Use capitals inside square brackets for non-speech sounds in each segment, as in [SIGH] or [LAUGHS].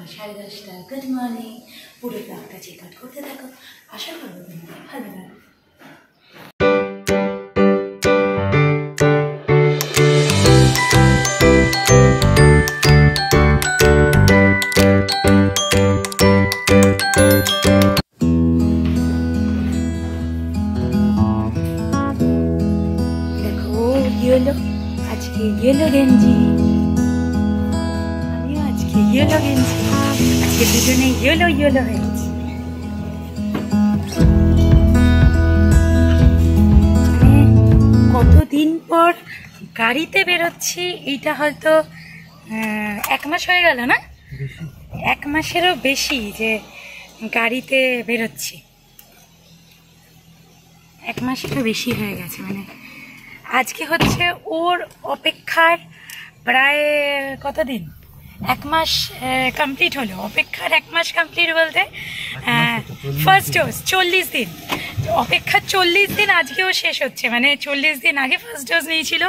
সকাল সাড়ে দশটা গুড মর্নিং পুরো ব্লগটা চেক আউট করতে থাকো। আশা করব তোমাদের ভালো লাগবে কতদিন পর গাড়িতে বেরোচ্ছি এইটা হয়তো এক মাস হয়ে গেল না? এক মাসেরও বেশি যে গাড়িতে বেরোচ্ছি। এক মাসেরও বেশি হয়ে গেছে মানে আজকে হচ্ছে ওর অপেক্ষার প্রায় কতদিন? এক মাস কমপ্লিট হলো। অপেক্ষার এক মাস কমপ্লিট বলতে ফার্স্ট ডোজ চল্লিশ দিন। অপেক্ষার চল্লিশ দিন আজকেও শেষ হচ্ছে। মানে চল্লিশ দিন আগে ফার্স্ট ডোজ নিয়েছিল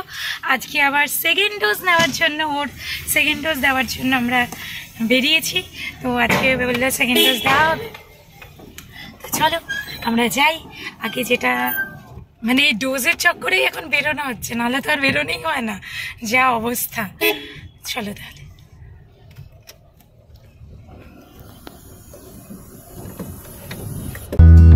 আজকে আবার সেকেন্ড ডোজ নেওয়ার জন্য ওর সেকেন্ড ডোজ দেওয়ার জন্য আমরা বেরিয়েছি। তো আজকে বলল সেকেন্ড ডোজ দেওয়া হবে। তো চলো আমরা যাই। আগে যেটা মানে এই ডোজের চক্করেই এখন বেরোনো হচ্ছে নাহলে তো আর বেরোনোই হয় না। যা অবস্থা। চলো তাহলে। গলা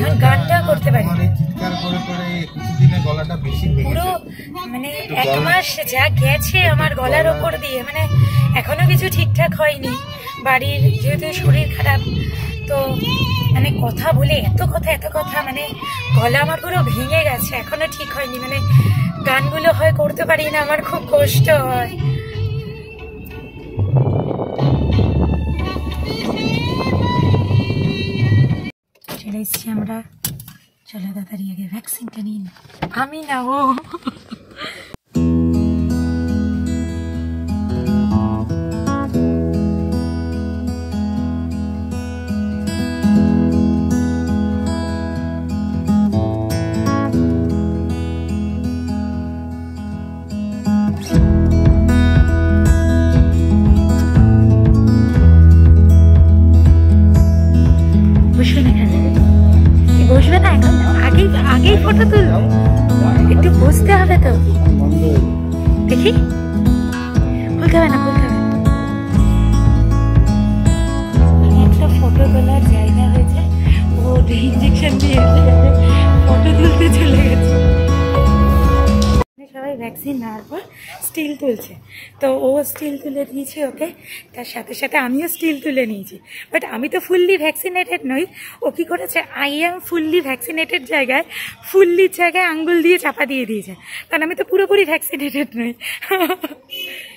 এখন গানটা করতে পারি? চিৎকার করে করে কিছুদিনে গলাটা বেশি পুরো মানে এক মাস যা গেছে আমার গলার ওপর দিয়ে মানে এখনও কিছু ঠিকঠাক হয়নি। বাড়ির যেহেতু শরীর খারাপ তো মানে কথা বলে এত কথা এত কথা মানে গলা আমার পুরো ভেঙে গেছে এখনও ঠিক হয়নি। মানে গানগুলো হয় করতে পারি না আমার খুব কষ্ট হয়। এসছি আমরা চলো তাড়াতাড়ি আগে ভ্যাকসিনটা নিন আমি না ও ভ্যাকসিন নেওয়ার পর স্টিল তুলছে। তো ও স্টিল তুলে দিয়েছে ওকে। তার সাথে সাথে আমিও স্টিল তুলে নিয়েছি। বাট আমি তো ফুললি ভ্যাকসিনেটেড নই। ও কী করেছে? আই এম ফুললি ভ্যাকসিনেটেড জায়গায় ফুললি জায়গায় আঙ্গুল দিয়ে চাপা দিয়ে দিয়েছে। কারণ আমি তো পুরোপুরি ভ্যাকসিনেটেড নই। [LAUGHS]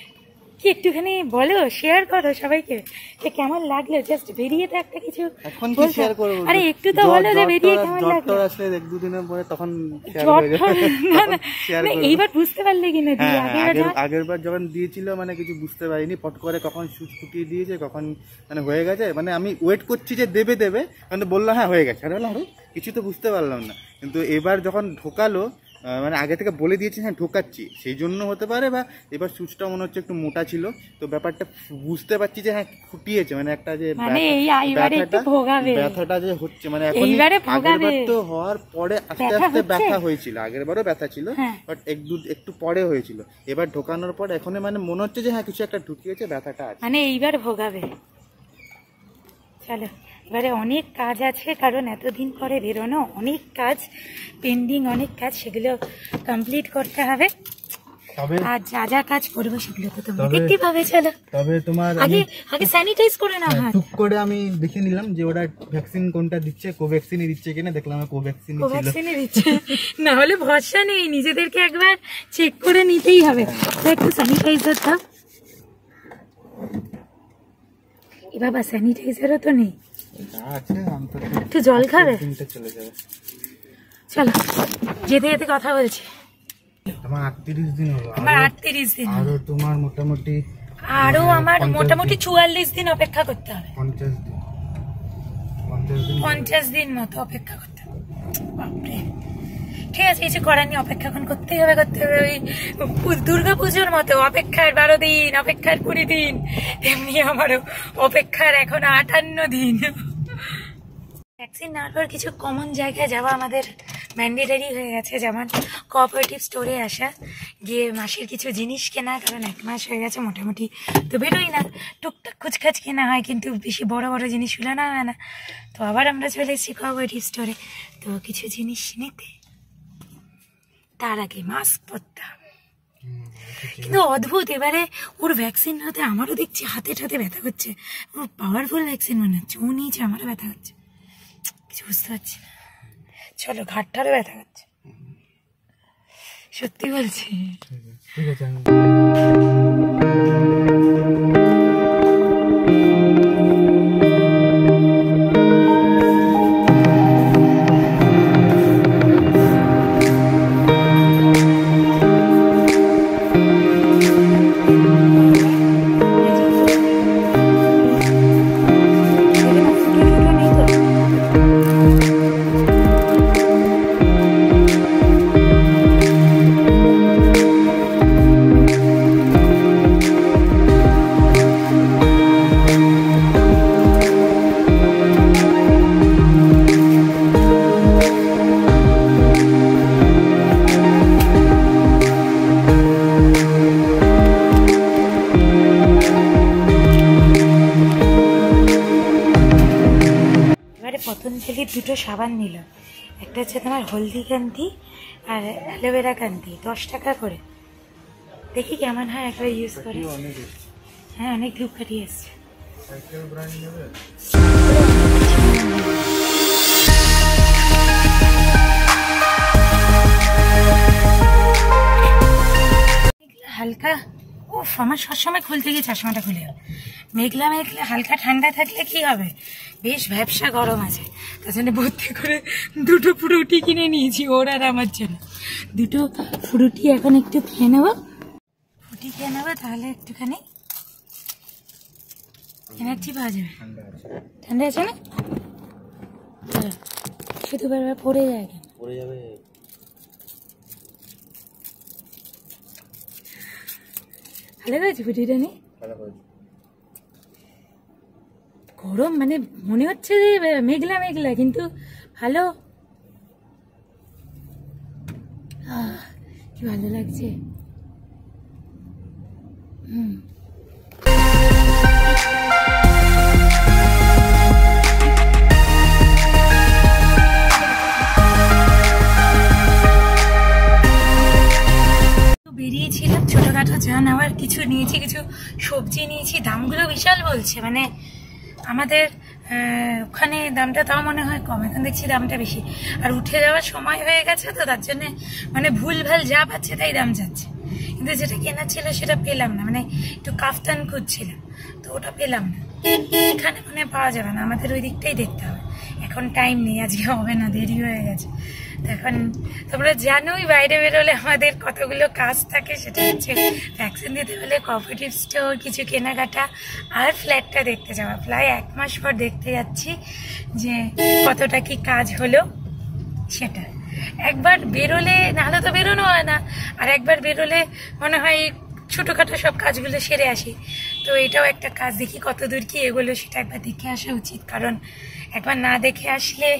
কি একটুখানি বলো শেয়ার করো সবাইকে। যে কেমন লাগল? জাস্ট বেরিয়ে তো একটা কিছু এখন কি শেয়ার করব? আরে একটু তো বলো যে বেরিয়ে কেমন লাগল? আসলে এক দুদিনের পরে তখন share জ্বর হয়ে যাবে। না না। share না, করব। এইবার বুঝতে পারলে কিনা হ্যাঁ দিয়ে আগের আগের বার যখন দিয়েছিল মানে কিছু বুঝতে পারিনি পট করে কখন সুচ ফুটিয়ে দিয়েছে কখন মানে হয়ে গেছে। মানে আমি ওয়েট করছি যে দেবে দেবে মানে বলল হ্যাঁ হয়ে গেছে। আরে বললাম, কিছু তো বুঝতে পারলাম না। কিন্তু এবার যখন ঢোকালো মানে আগে থেকে বলে দিয়েছি হ্যাঁ ঢোকাচ্ছি। সেই জন্য হতে পারে বা এবার সুচটা মনে হচ্ছে একটু মোটা ছিল। তো ব্যাপারটা বুঝতে পারছি যে হ্যাঁ ফুটিয়েছে মানে একটা যে মানে ব্যথাটা- ব্যথাটা যে হচ্ছে মানে এখন। তো হওয়ার পরে আস্তে আস্তে ব্যথা হয়েছিল। আগের বারও ব্যথা ছিল হ্যাঁ। বাট একটু একটু পরে হয়েছিল। এবার ঢোকানোর পর এখন মানে মনে হচ্ছে যে হ্যাঁ কিছু একটা ঢুকিয়েছে ব্যথাটা আছে। মানে এইবার ভোগাবে। চলো। এবারে অনেক কাজ আছে কারণ এতদিন পরে বেরোনো অনেক কাজ পেন্ডিং অনেক কাজ সেগুলো কমপ্লিট করতে হবে। আর যা যা কাজ করব সেগুলো তো তোমরা দেখতে পাবে চলো। তবে তোমার আগে আগে স্যানিটাইজ করে নাও হাত। টুক করে আমি দেখে নিলাম যে ওরা ভ্যাকসিন কোনটা দিচ্ছে কোভ্যাক্সিনই দিচ্ছে কিনা দেখলাম কোভ্যাক্সিনই ছিল। কোভ্যাক্সিনই দিচ্ছে। না হলে ভরসা নেই নিজেদেরকে একবার চেক করে নিতেই হবে। তো একটু স্যানিটাইজার দাও। এ বাবা স্যানিটাইজারও তো নেই। একটু জল খাবে? চলে যেতে যেতে কথা বলছি। আমার আটত্রিশ দিন হলো আমার আটত্রিশ দিন। আরও তোমার মোটামুটি আরও আমার মোটামুটি চুয়াল্লিশ দিন অপেক্ষা করতে হবে। দিন। পঞ্চাশ দিন মতো অপেক্ষা করতে হবে। বাপরে। ঠিক আছে, কিছু করার নেই, অপেক্ষা এখন করতেই হবে, করতে হবে ওই দুর্গা পুজোর মতো, অপেক্ষার বারো দিন, অপেক্ষার কুড়ি দিন, তেমনি আমারও অপেক্ষার এখন আটান্ন দিন। ভ্যাকসিন নেওয়ার পর কিছু কমন জায়গায় যাওয়া আমাদের ম্যান্ডেটারি হয়ে গেছে, যেমন কোঅপারেটিভ স্টোরে আসা, গিয়ে মাসের কিছু জিনিস কেনা, কারণ এক মাস হয়ে গেছে, মোটামুটি তো বেরোই না। টুকটাক খুচখাচ কেনা হয়, কিন্তু বেশি বড় বড় জিনিসগুলো না হয় না। তো আবার আমরা চলে এসেছি কোঅপারেটিভ স্টোরে তো কিছু জিনিস নিতে। তার আগে মাস্ক পরতাম। কিন্তু অদ্ভুত এবারে ওর ভ্যাকসিন হতে আমারও দেখছি হাতে ঠাতে ব্যথা করছে। ওর পাওয়ারফুল ভ্যাকসিন মনে হচ্ছে ও নিয়েছে আমারও ব্যথা হচ্ছে কিছু বুঝতে পারছি না। চলো ঘাটটারও ব্যথা করছে। সত্যি বলছি। ঠিক আছে। দুটো সাবান নিল। একটা হচ্ছে তোমার হলদি কান্তি আর অ্যালোভেরা কান্তি দশ টাকা করে। দেখি কেমন হয় একবার ইউজ করে। হ্যাঁ অনেক ধূপকাঠি এসছে। হালকা উফ আমার সবসময় খুলতে গিয়ে চশমাটা খুলে গেল। মেঘলা মেঘলা হালকা ঠান্ডা থাকলে কি হবে? বেশ ব্যবসা গরম আছে। তার জন্য ভর্তি করে দুটো ফ্রুটি কিনে নিয়েছি ওর আর আমার জন্য। দুটো ফ্রুটি এখন একটু খেয়ে নেব। ফ্রুটি খেয়ে নেব তাহলে একটুখানি এনার্জি পাওয়া যাবে। ঠান্ডা আছে না? শুধু বারবার পড়ে যায়। পড়ে যাবে ভালো হয়েছে নিয়ে গরম মানে মনে হচ্ছে যে মেঘলা মেঘলা কিন্তু ভালো। কি ভালো লাগছে। হুম। বেরিয়েছিলাম, ছোটখাটো যা নেওয়ার কিছু নিয়েছি, কিছু সবজি নিয়েছি, দামগুলো বিশাল বলছে। মানে আমাদের ওখানে দামটা তাও মনে হয় কম, এখন দেখছি দামটা বেশি। আর উঠে যাওয়ার সময় হয়ে গেছে তো, তার জন্যে মানে ভুল ভালো যা পাচ্ছে তাই দাম যাচ্ছে। কিন্তু যেটা কেনা ছিল সেটা পেলাম না মানে একটু কাফতান খুঁজছিলাম, তো ওটা পেলাম না। এখানে মানে পাওয়া যাবে না, আমাদের ওই দিকটাই দেখতে হবে। এখন টাইম নেই, আজকে হবে না, দেরি হয়ে গেছে। এখন তোমরা জানোই বাইরে বেরোলে আমাদের কতগুলো কাজ থাকে, সেটা হচ্ছে ভ্যাকসিন দিতে হলে কোঅপারেটিভ স্টোর কিছু কেনাকাটা আর ফ্ল্যাটটা দেখতে যাওয়া। প্রায় এক মাস পর দেখতে যাচ্ছি যে কতটা কি কাজ হলো সেটা। একবার বেরোলে, নাহলে তো বেরোনো হয় না, আর একবার বেরোলে মনে হয় ছোটোখাটো সব কাজগুলো সেরে আসি। তো এটাও একটা কাজ, দেখি কত দূর কি এগুলো সেটা একবার দেখে আসা উচিত। কারণ একবার না দেখে আসলে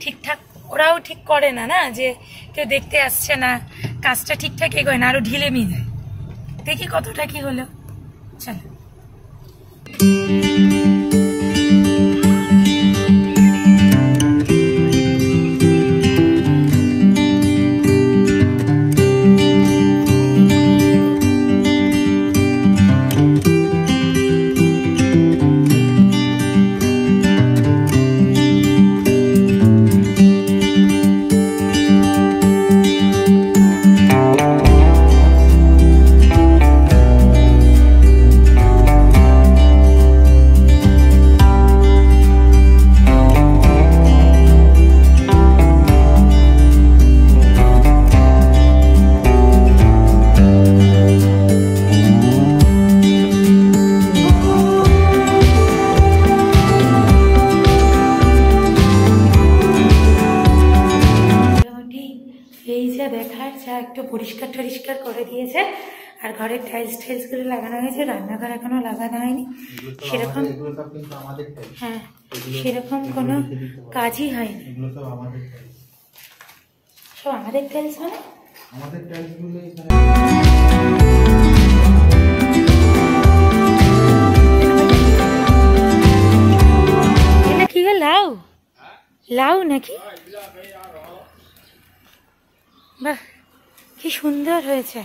ঠিকঠাক ওরাও ঠিক করে না না? যে কেউ দেখতে আসছে না, কাজটা ঠিকঠাক এগোয় না আরও ঢিলে মি দেয় দেখি কতটা কি হলো। চলো। আর ঘরের টাইলস টাইলসগুলো লাগানো হয়েছে রান্নাঘর এখনও লাগানো হয়নি। সেরকম এগুলো সব কিন্তু আমাদের টাইলস হ্যাঁ সেরকম কোনো কাজই হয়নি। এগুলো সব আমাদের টাইলস সব আমাদের টাইলস মানে? আমাদের টাইলস এটা কি গো লাউ? লাউ নাকি? বাহ। কি সুন্দর হয়েছে।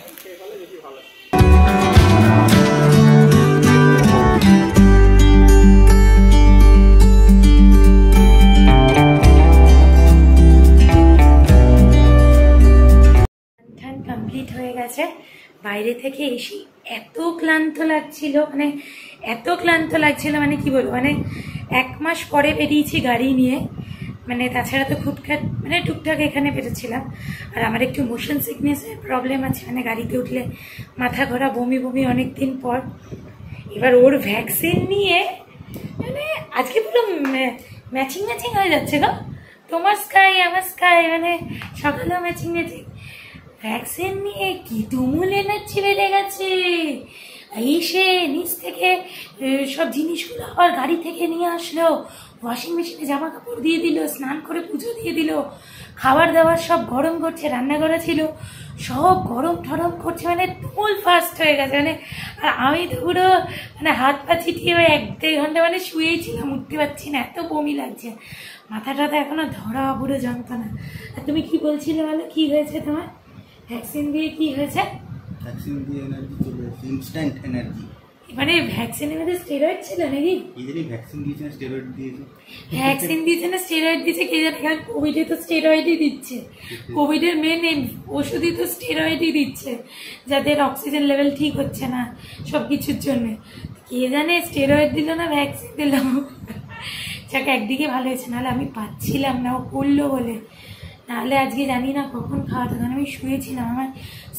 কমপ্লিট হয়ে গেছে। বাইরে থেকে এসে এত ক্লান্ত লাগছিল মানে এত ক্লান্ত লাগছিল মানে কি বলব মানে এক মাস পরে বেরিয়েছি গাড়ি নিয়ে। মানে তাছাড়া তো খুটখাট মানে টুকটাক এখানে বেরোচ্ছিলাম। আর আমার একটু মোশন সিকনেসের প্রবলেম আছে মানে গাড়িতে উঠলে মাথা ঘোরা, বমি বমি অনেক দিন পর। এবার ওর ভ্যাকসিন নিয়ে মানে আজকে পুরো ম্যাচিং ম্যাচিং হয়ে যাচ্ছে গো। তোমার স্কাই আমার স্কাই মানে সকালেও ম্যাচিং ম্যাচিং ভ্যাকসিন নিয়ে কি তুমুল এনার্জি বেড়ে গেছে। এসে নিচ থেকে সব জিনিসগুলো আবার গাড়ি থেকে নিয়ে আসলো। ওয়াশিং মেশিনে জামা কাপড় দিয়ে দিল, স্নান করে পুজো দিয়ে দিল, খাবার দাবার সব গরম করছে রান্না করা ছিল, সব গরম ঠরম করছে মানে তুমুল ফাস্ট হয়ে গেছে মানে আর আমি তো পুরো মানে হাত পা ছিটিয়ে এক দেড় ঘণ্টা মানে শুয়েই ছিলাম উঠতে পারছি না, এত বমি লাগছে মাথা টাথা এখনও ধরা পুরো যন্ত্রণা। আর তুমি কি বলছিলে বলো, কি হয়েছে তোমার? ভ্যাকসিন দিয়ে কি হয়েছে? ভ্যাকসিন দিয়ে এনার্জি চলে ইনস্ট্যান্ট এনার্জি মানে ভ্যাকসিনের মধ্যে স্টেরয়েড ছিল নাকি? এদেরই ভ্যাকসিন দিয়েছে না স্টেরয়েড দিয়েছে? ভ্যাকসিন দিয়েছে না স্টেরয়েড দিয়েছে কে জানে? কারণ কোভিডে তো স্টেরয়েডই দিচ্ছে। কোভিডের মেন ওষুধই তো স্টেরয়েডই দিচ্ছে যাদের অক্সিজেন লেভেল ঠিক হচ্ছে না সব কিছুর জন্য। কে জানে স্টেরয়েড দিল না ভ্যাকসিন দিল? যাক একদিকে ভালো হয়েছে নাহলে আমি পাচ্ছিলাম না ও করল বলে। নাহলে আজকে জানি না কখন খাওয়াতে কারণ আমি শুয়েছিলাম আমার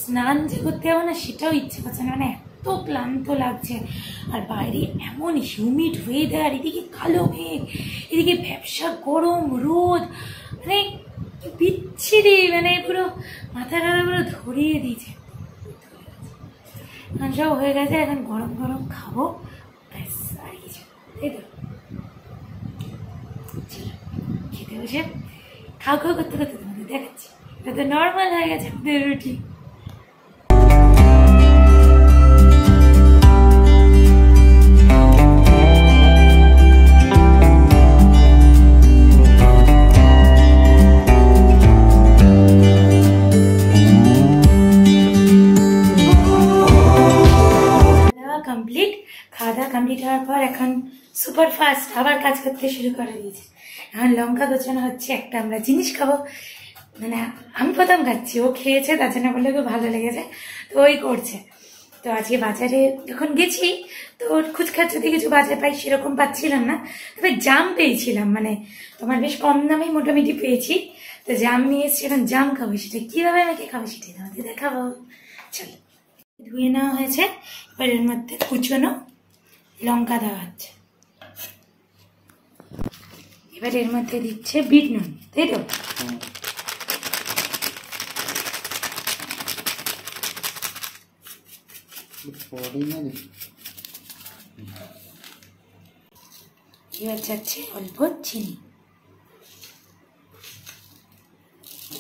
স্নান যে করতে হবে না সেটাও ইচ্ছে করছে না। মানে এত ক্লান্ত লাগছে। আর বাইরে এমন হিউমিড ওয়েদার এদিকে কালো মেঘ, এদিকে ব্যবসা গরম, রোদ মানে বিচ্ছিরি মানে পুরো মাথা টাথা পুরো ধরিয়ে দিয়েছে। এখন সব হয়ে গেছে, এখন গরম গরম খাব। ব্যাস তাই তো। খেতে বসে, খাও খাও, করতে করতে তোমাদের দেখাচ্ছি। এটা তো নর্মাল হয়ে গেছে আমাদের রুটি। কমপ্লিট খাওয়া দাওয়া কমপ্লিট হওয়ার পর এখন সুপার ফাস্ট আবার কাজ করতে শুরু করে দিয়েছে। এখন লঙ্কা গোছানো হচ্ছে, একটা আমরা জিনিস খাব। মানে আমি প্রথম খাচ্ছি, ও খেয়েছে, তার জন্য বললে খুব ভালো লেগেছে, তো ওই করছে। তো আজকে বাজারে যখন গেছি, তো খুচখাচ যদি কিছু বাজার পাই সেরকম পাচ্ছিলাম না। তবে জাম পেয়েছিলাম মানে তোমার বেশ কম দামেই মোটামুটি পেয়েছি। তো জাম নিয়ে এসেছি, এখন জাম খাব, সেটা কীভাবে আমাকে খাব সেটাই তোমাদের দেখাবো। চলো। ধুয়ে নেওয়া হয়েছে। এবার এর মধ্যে কুচনো লঙ্কা দেওয়া হচ্ছে। এবার এর মধ্যে দিচ্ছে বিট নুন, তাই তো? এবার যাচ্ছে অল্প চিনি।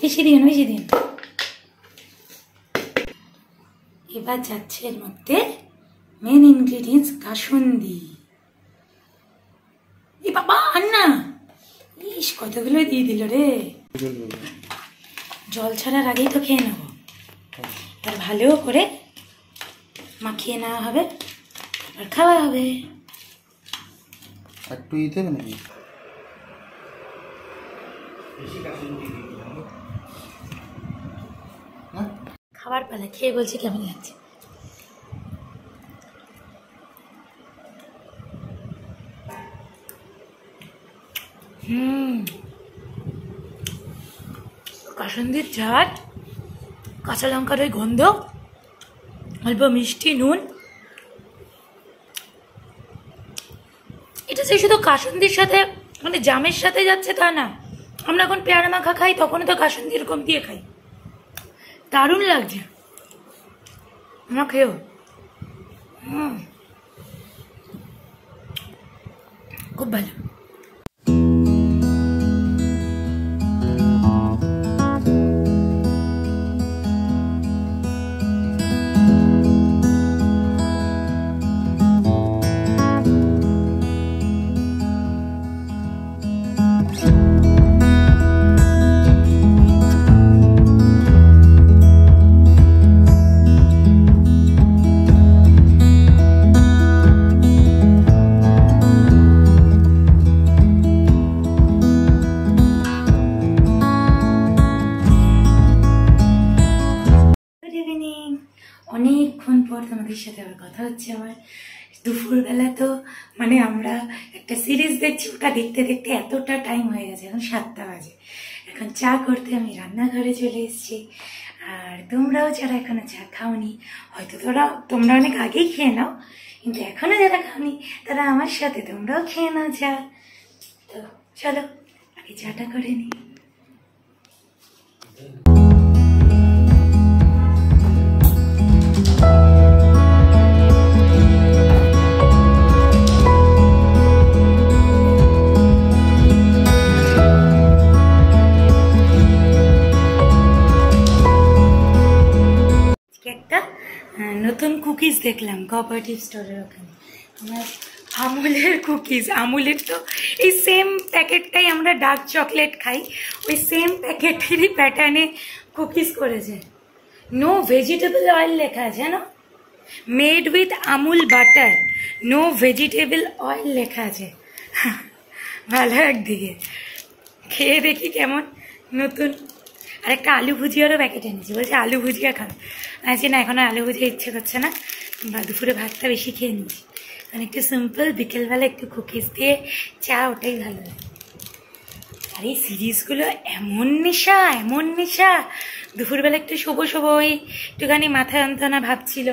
বেশি দিন বেশি দিন এবার যাচ্ছে এর মধ্যে মেন ইনগ্রিডিয়েন্টস কাসুন্দি। এ বাবা আন্না! ইস কতগুলো দিয়ে দিল রে। জল ছাড়ার আগেই তো খেয়ে নেব। আর ভালো করে মাখিয়ে নেওয়া হবে আর খাওয়া হবে। একটু ই দেবে নাকি না খাবার পালা, খেয়ে বলছি কেমন লাগছে? হুম। কাসন্দির ঝাট কাঁচা লঙ্কার ওই গন্ধ, অল্প মিষ্টি নুন। এটা যে শুধু কাসন্দির সাথে মানে জামের সাথে যাচ্ছে তা না। আমরা এখন পেয়ারা মাখা খাই তখনও তো কাসন্দি এরকম দিয়ে খাই। দারুণ লাগছে। আমার খেয়েও। খুব ভালো। পর তোমাদের সাথে আবার কথা হচ্ছে আমার। দুপুরবেলা তো মানে আমরা একটা সিরিজ দেখছি, ওটা দেখতে দেখতে এতটা টাইম হয়ে গেছে, এখন সাতটা বাজে। এখন চা করতে আমি রান্নাঘরে চলে এসেছি। আর তোমরাও যারা এখনও চা খাওনি, হয়তো তোরা, তোমরা অনেক আগেই খেয়ে নাও, কিন্তু এখনও যারা খাওনি, তারা আমার সাথে তোমরাও খেয়ে নাও চা। তো চলো, আগে চাটা করে নিই। কুকিজ দেখলাম কোঅপারেটিভ স্টোরের ওখানে। আমার আমুলের কুকিজ আমুলের তো এই সেম প্যাকেটটাই আমরা ডার্ক চকলেট খাই, ওই সেম প্যাকেটেরই প্যাটার্নে কুকিজ করেছে। নো ভেজিটেবল অয়েল লেখা আছে, জানো? Made with Amul butter no vegetable oil লেখা আছে। ভালো একদিকে। খেয়ে দেখি কেমন, নতুন। আর একটা আলু ভুজিয়ারও প্যাকেট এনেছি, বলছে আলু ভুজিয়া খাবে। আছি না, এখন আলু ভুজিয়া ইচ্ছে করছে না। বা দুপুরে ভাতটা বেশি খেয়ে নিচ্ছি। মানে একটু সিম্পল বিকেলবেলা একটু কুকিজ দিয়ে চা, ওটাই ভালো লাগে। আর এই সিরিজগুলো এমন নেশা এমন নেশা। দুপুরবেলা একটু শোবো শোবো, ওই একটুখানি মাথা যন্ত্রণা ভাবছিল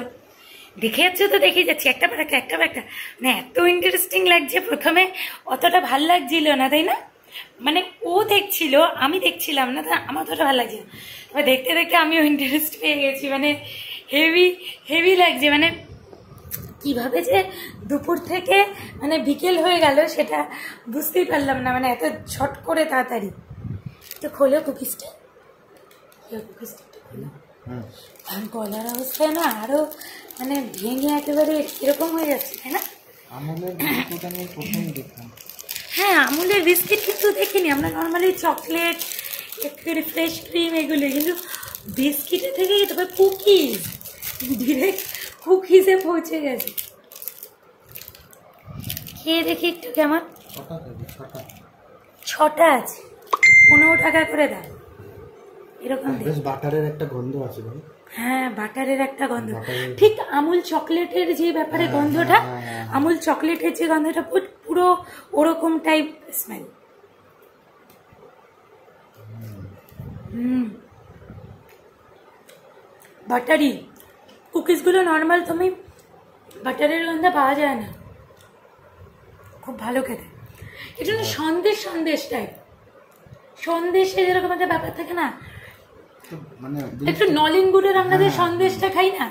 দেখে যাচ্ছে তো, দেখে যাচ্ছি। একটা পর একটা একটা পর একটা মানে এত ইন্টারেস্টিং লাগছে। প্রথমে অতটা ভালো লাগছিল না, তাই না? মানে ও দেখছিল আমি দেখছিলাম না আমার অতটা ভালো লাগছে তবে দেখতে দেখতে আমিও ইন্টারেস্ট পেয়ে গেছি মানে হেভি হেভি লাগছে মানে কীভাবে যে দুপুর থেকে মানে বিকেল হয়ে গেল সেটা বুঝতেই পারলাম না মানে এত ছট করে তাড়াতাড়ি। তো খোলো কুকিজটা কুকিজটা খোলো গলার অবস্থায় না আরও মানে ভেঙে একেবারে এরকম হয়ে যাচ্ছে তাই না? প্রথম দেখলাম। হ্যাঁ আমুলের বিস্কিট কিন্তু দেখিনি। আমরা নর্মালি চকলেট ফ্রেশ ক্রিম এগুলো কিন্তু বিস্কিটের থেকেই তবে কুকিজ ডিরেক্ট কুকিজে পৌঁছে গেছে। খেয়ে দেখি একটু কেমন। ছটা আছে পনেরো টাকা করে দাও এরকম দেখ বেশ বাটারের একটা গন্ধ আছে হ্যাঁ বাটারের একটা গন্ধ। ঠিক আমুল চকলেটের যে ব্যাপারে হ্যাঁ, গন্ধটা হ্যাঁ, হ্যাঁ, হ্যাঁ। আমুল চকলেটের যে গন্ধটা পুরো ওরকম টাইপ স্মেল হুম। বাটারি। কুকিজগুলো নর্মাল তুমি বাটারের গন্ধ পাওয়া যায় না। খুব ভালো খেতে। এটা না সন্দেশ সন্দেশ টাইপ সন্দেশে যেরকম একটা ব্যাপার থাকে না মানে একটু নলেন গুড়ের আমরা যে সন্দেশটা খাই না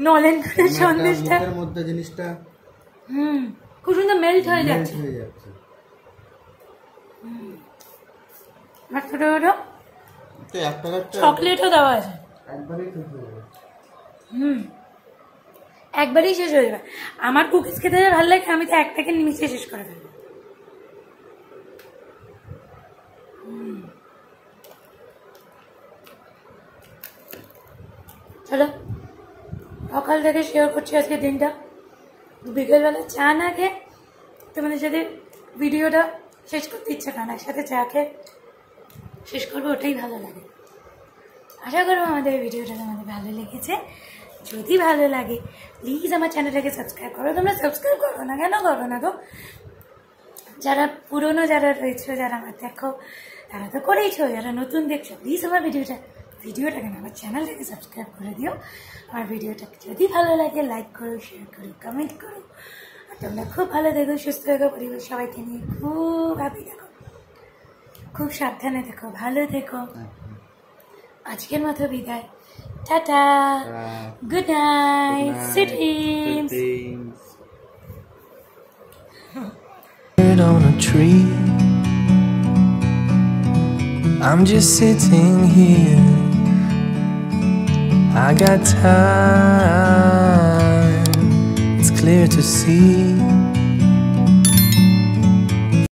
নলেন গুড়ের সন্দেশটা মুখের মধ্যে জিনিসটা হুম। খুব সুন্দর মেল্ট হয়ে যাচ্ছে। আর ছোট ছোট। চকলেটও দেওয়া আছে। হুম। একবারেই শেষ হয়ে যাবে। আমার কুকিজ খেতে যা ভালো লাগে আমি তো এক প্যাকেট নিমিশে শেষ করে ফেলব। চলো। সকাল থেকে শেয়ার করছি আজকে দিনটা। বিকেলবেলা চা না খেয়ে তোমাদের সাথে ভিডিওটা শেষ করতে ইচ্ছে করে না, একসাথে চা খেয়ে শেষ করব, ওটাই ভালো লাগে। আশা করব আমাদের ভিডিওটা তোমাদের ভালো লেগেছে। যদি ভালো লাগে প্লিজ আমার চ্যানেলটাকে সাবস্ক্রাইব করো। তোমরা সাবস্ক্রাইব করো না কেন করো না গো? যারা পুরনো, যারা রয়েছে, যারা আমার দেখো, তারা তো করেইছো, যারা নতুন দেখছ প্লিজ আমার ভিডিওটা ভিডিওটাকে না আমার চ্যানেলটাকে সাবস্ক্রাইব করে দিও। আর ভিডিওটাকে যদি ভালো লাগে লাইক করো শেয়ার করো কমেন্ট করো। আর তোমরা খুব ভালো দেখো সুস্থ থাকো পরিবার সবাইকে নিয়ে খুব হ্যাপি দেখো খুব সাবধানে দেখো ভালো দেখো আজকের মতো বিদায়। Tata. Good night sweet dreams on a tree. I'm just sitting here. I got time, it's clear to see.